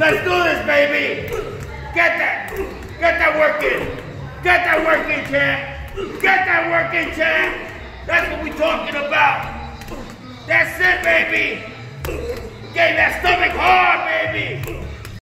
Let's do this, baby. Get that. Get that working. Get that working, champ. Get that working, champ. That's what we're talking about. That's it, baby. Get that stomach hard, baby.